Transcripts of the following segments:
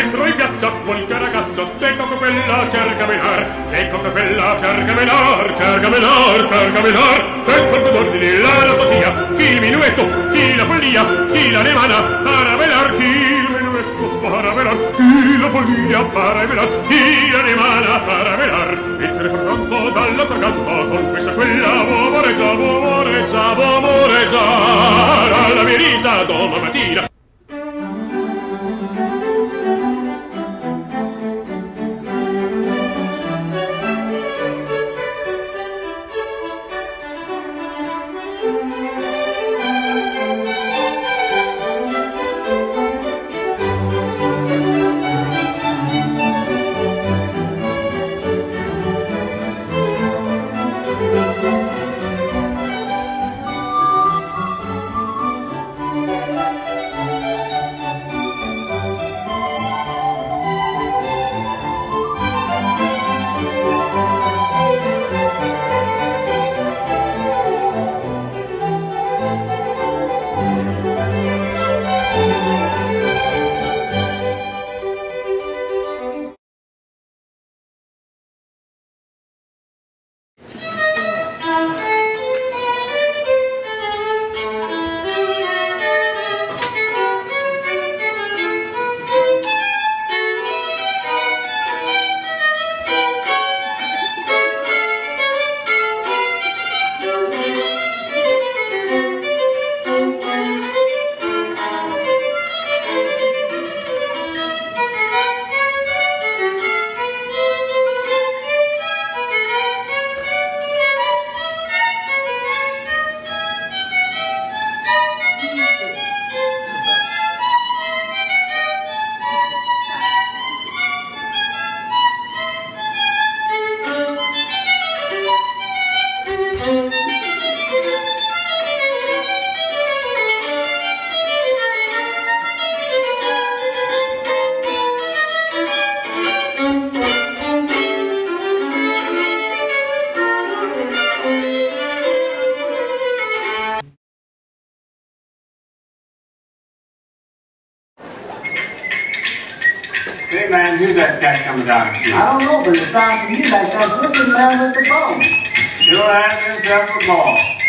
centro in piazza qualche ragazzo te con quella cerca menar te con quella cerca menar cerca menar cerca menar senza alcun ordine la razza sia chi il minuetto chi la follia chi la nemana farà velar chi il minuetto farà velar chi la follia farà velar chi la nemana farà velar mentre frattanto dall'altro canto con questa quella vomoreggia vomoreggia vomoreggia alla mia risa domattina Man, who's that cat coming down the? I don't know, but it sounds to me like that wicked man with the bone. Sure has himself a ball.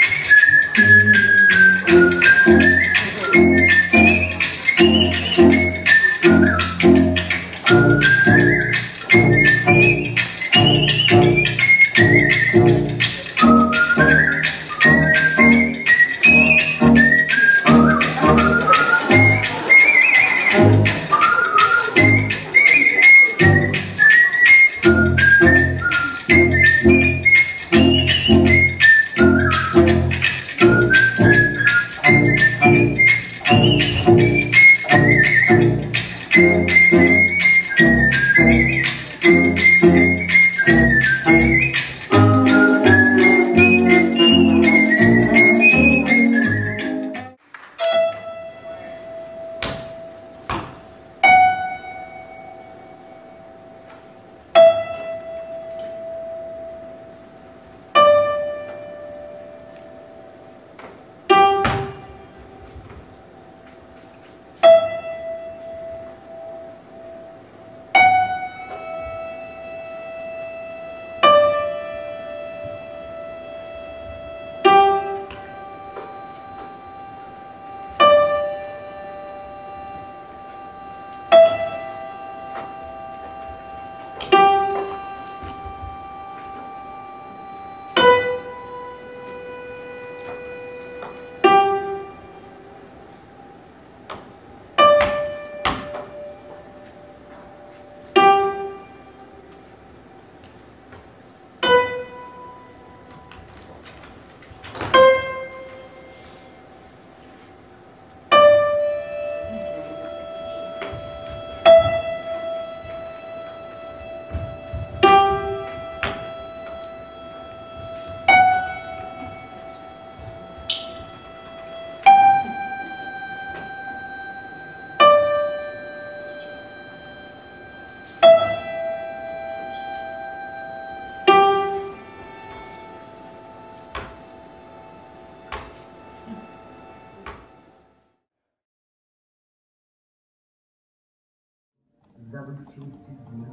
Забывчивостью дня,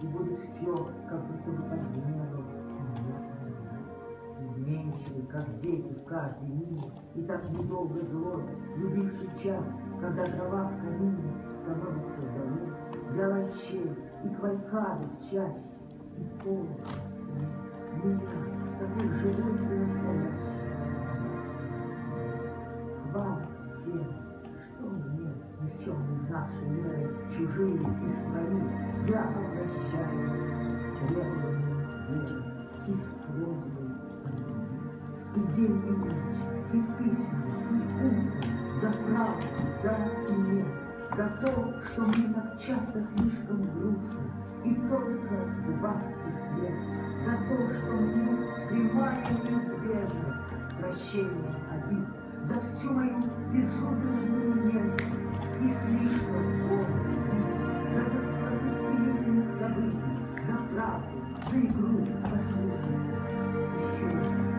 и будет все, как будто бы под небом, изменчивый, как дети в каждый миг, и так недолго злой, любивший час, когда трава в камине становится золой, для лачей и квалькады чаще, и полный снег, меня, такой живой и настоящий, вам всем, знавшей меры, чужие и свои, я обращаюсь с требованием веры и с просьбой. И день, и ночь, и письма, и устно, за правду, да и нет, за то, что мне так часто слишком грустно, и только двадцать лет, за то, что мне прямая неизбежность прощения обид, за всю мою безудержную за быстроту стремительных событий, за правду, за игру, послушность. Еще